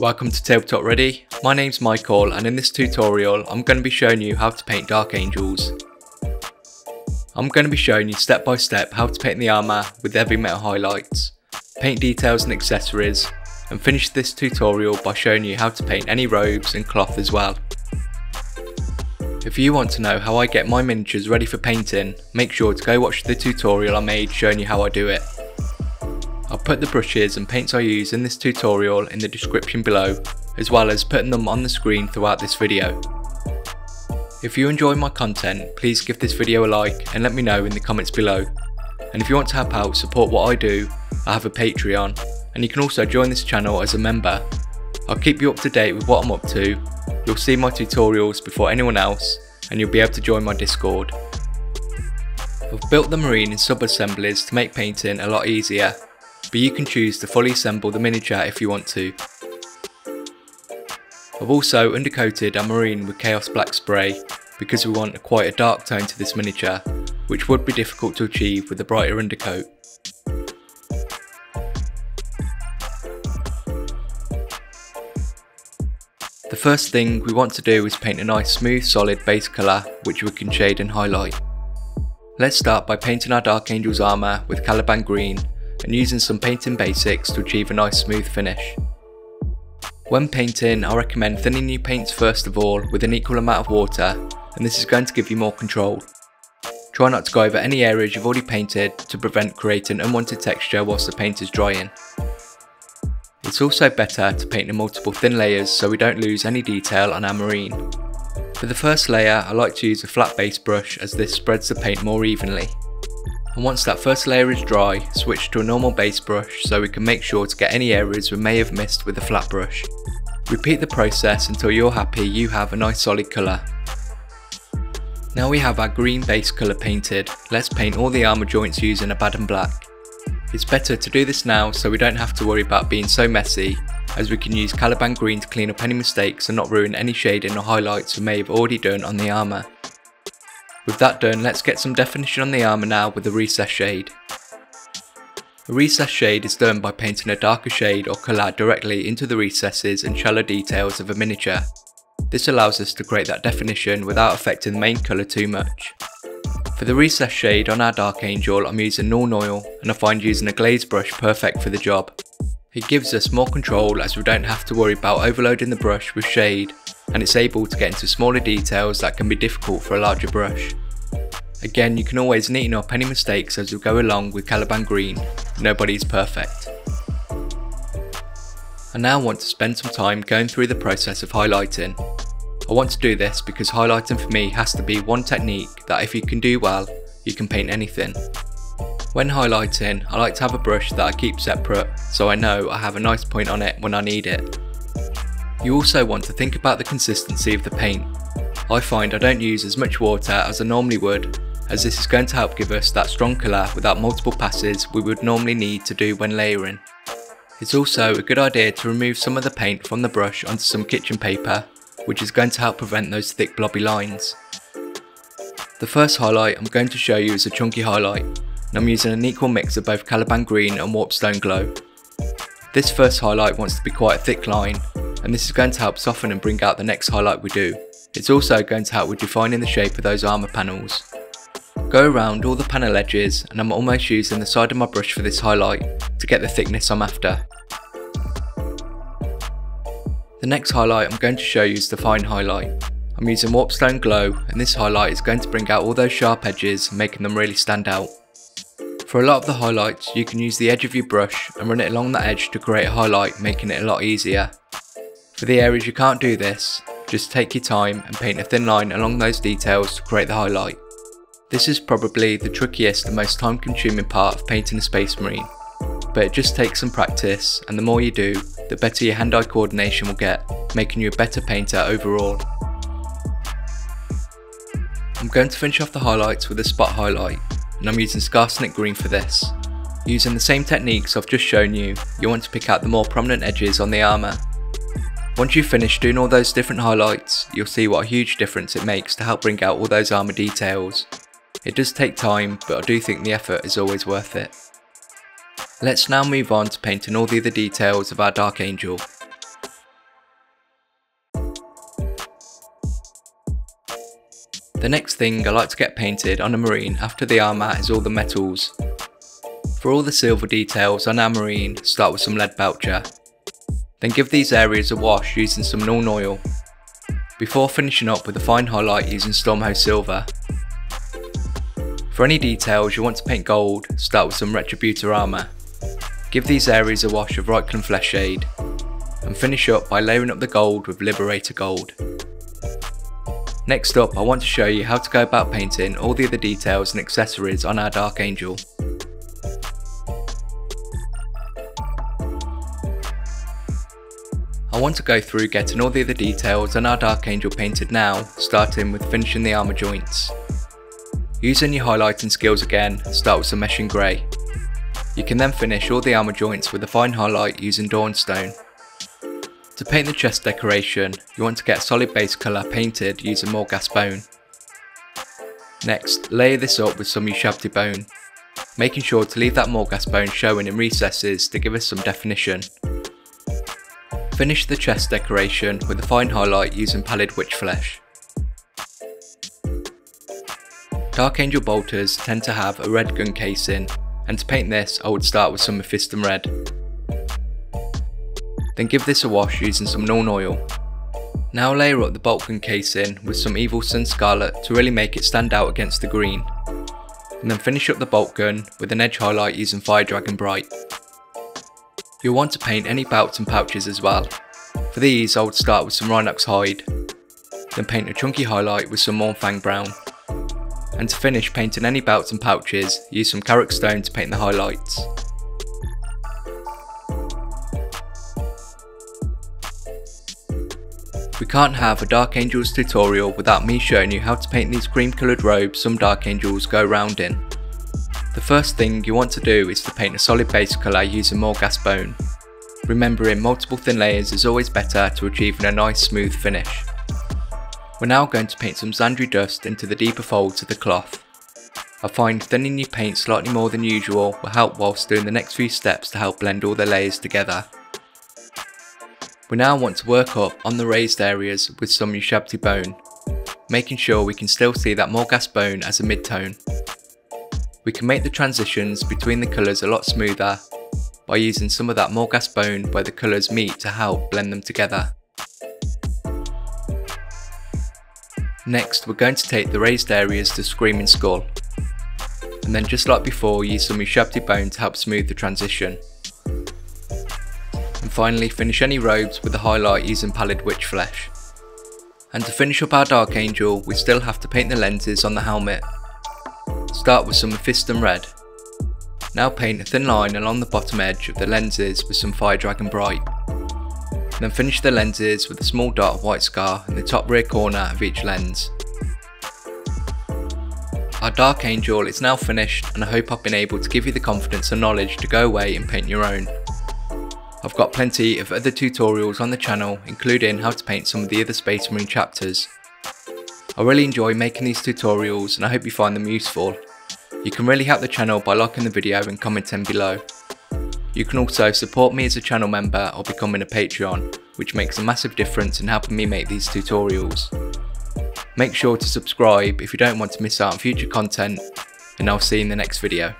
Welcome to Tabletop Ready, my name's Michael and in this tutorial I'm going to be showing you how to paint Dark Angels. I'm going to be showing you step by step how to paint the armour with heavy metal highlights, paint details and accessories, and finish this tutorial by showing you how to paint any robes and cloth as well. If you want to know how I get my miniatures ready for painting, make sure to go watch the tutorial I made showing you how I do it. Put the brushes and paints I use in this tutorial in the description below, as well as putting them on the screen throughout this video. If you enjoy my content, please give this video a like and let me know in the comments below. And if you want to help out support what I do, I have a Patreon, and you can also join this channel as a member. I'll keep you up to date with what I'm up to, you'll see my tutorials before anyone else, and you'll be able to join my Discord. I've built the marine in sub-assemblies to make painting a lot easier but you can choose to fully assemble the miniature if you want to. I've also undercoated our marine with Chaos Black spray because we want quite a dark tone to this miniature, which would be difficult to achieve with a brighter undercoat. The first thing we want to do is paint a nice smooth solid base colour which we can shade and highlight. Let's start by painting our Dark Angel's armour with Caliban Green and using some painting basics to achieve a nice smooth finish. When painting, I recommend thinning your paints first of all with an equal amount of water and this is going to give you more control. Try not to go over any areas you've already painted to prevent creating unwanted texture whilst the paint is drying. It's also better to paint in multiple thin layers so we don't lose any detail on our marine. For the first layer I like to use a flat base brush as this spreads the paint more evenly and once that first layer is dry, switch to a normal base brush so we can make sure to get any areas we may have missed with a flat brush. Repeat the process until you're happy you have a nice solid colour. Now we have our green base colour painted, let's paint all the armour joints using Abaddon Black. It's better to do this now so we don't have to worry about being so messy, as we can use Caliban Green to clean up any mistakes and not ruin any shading or highlights we may have already done on the armour. With that done, let's get some definition on the armour now with a recess shade. A recess shade is done by painting a darker shade or colour directly into the recesses and shallow details of a miniature. This allows us to create that definition without affecting the main colour too much. For the recess shade on our Dark Angel I'm using Nuln Oil and I find using a glaze brush perfect for the job. It gives us more control as we don't have to worry about overloading the brush with shade and it's able to get into smaller details that can be difficult for a larger brush. Again, you can always neaten up any mistakes as you go along with Caliban Green, nobody's perfect. I now want to spend some time going through the process of highlighting. I want to do this because highlighting for me has to be one technique that if you can do well, you can paint anything. When highlighting, I like to have a brush that I keep separate so I know I have a nice point on it when I need it. You also want to think about the consistency of the paint. I find I don't use as much water as I normally would, as this is going to help give us that strong colour without multiple passes we would normally need to do when layering. It's also a good idea to remove some of the paint from the brush onto some kitchen paper, which is going to help prevent those thick blobby lines. The first highlight I'm going to show you is a chunky highlight, and I'm using an equal mix of both Caliban Green and Warpstone Glow. This first highlight wants to be quite a thick line, and this is going to help soften and bring out the next highlight we do. It's also going to help with defining the shape of those armour panels. Go around all the panel edges and I'm almost using the side of my brush for this highlight to get the thickness I'm after. The next highlight I'm going to show you is the fine highlight. I'm using Warpstone Glow and this highlight is going to bring out all those sharp edges making them really stand out. For a lot of the highlights you can use the edge of your brush and run it along the edge to create a highlight making it a lot easier. For the areas you can't do this, just take your time and paint a thin line along those details to create the highlight. This is probably the trickiest and most time consuming part of painting a space marine, but it just takes some practice and the more you do, the better your hand-eye coordination will get, making you a better painter overall. I'm going to finish off the highlights with a spot highlight, and I'm using Skarsnik Green for this. Using the same techniques I've just shown you, you want to pick out the more prominent edges on the armour once you've finished doing all those different highlights, you'll see what a huge difference it makes to help bring out all those armour details. It does take time, but I do think the effort is always worth it. Let's now move on to painting all the other details of our Dark Angel. The next thing I like to get painted on a marine after the armour is all the metals. For all the silver details on our marine, start with some Leadbelcher. Then give these areas a wash using some Nuln Oil, before finishing up with a fine highlight using Stormhost Silver. For any details you want to paint gold, start with some Retributor armour. Give these areas a wash of Reikland Flesh Shade, and finish up by layering up the gold with Liberator Gold. Next up I want to show you how to go about painting all the other details and accessories on our Dark Angel. I want to go through getting all the other details on our Dark Angel painted now, starting with finishing the armour joints. Using your highlighting skills again, start with some meshing grey. You can then finish all the armour joints with a fine highlight using Dawnstone. To paint the chest decoration, you want to get a solid base colour painted using Morghast Bone. Next, layer this up with some Ushabti Bone, making sure to leave that Morghast Bone showing in recesses to give us some definition. Finish the chest decoration with a fine highlight using Pallid Wych Flesh. Dark Angel bolters tend to have a red gun casing, and to paint this I would start with some Mephiston Red. Then give this a wash using some Nuln Oil. Now layer up the bolt gun casing with some Evil Sunz Scarlet to really make it stand out against the green. And then finish up the bolt gun with an edge highlight using Fire Dragon Bright. You'll want to paint any belts and pouches as well. For these I would start with some Rhinox hide, then paint a chunky highlight with some Mournfang brown. And to finish painting any belts and pouches, use some Karak stone to paint the highlights. We can't have a Dark Angels tutorial without me showing you how to paint these cream coloured robes some Dark Angels go around in. First thing you want to do is to paint a solid base colour using Morghast Bone. Remembering multiple thin layers is always better to achieving a nice smooth finish. We're now going to paint some Zandri dust into the deeper folds of the cloth. I find thinning your paint slightly more than usual will help whilst doing the next few steps to help blend all the layers together. We now want to work up on the raised areas with some Ushabti bone, making sure we can still see that Morghast bone as a mid-tone. We can make the transitions between the colours a lot smoother by using some of that Morghast bone where the colours meet to help blend them together. Next we're going to take the raised areas to Screaming Skull, and then just like before use some Ushabti bone to help smooth the transition. And finally finish any robes with a highlight using Pallid Wych Flesh. And to finish up our Dark Angel we still have to paint the lenses on the helmet Start with some Mephiston Red. Now paint a thin line along the bottom edge of the lenses with some Fire Dragon Bright. Then finish the lenses with a small dot of white scar in the top rear corner of each lens. Our Dark Angel is now finished and I hope I've been able to give you the confidence and knowledge to go away and paint your own. I've got plenty of other tutorials on the channel including how to paint some of the other Space Marine chapters I really enjoy making these tutorials and I hope you find them useful. You can really help the channel by liking the video and commenting below. You can also support me as a channel member or becoming a Patreon, which makes a massive difference in helping me make these tutorials. Make sure to subscribe if you don't want to miss out on future content, and I'll see you in the next video.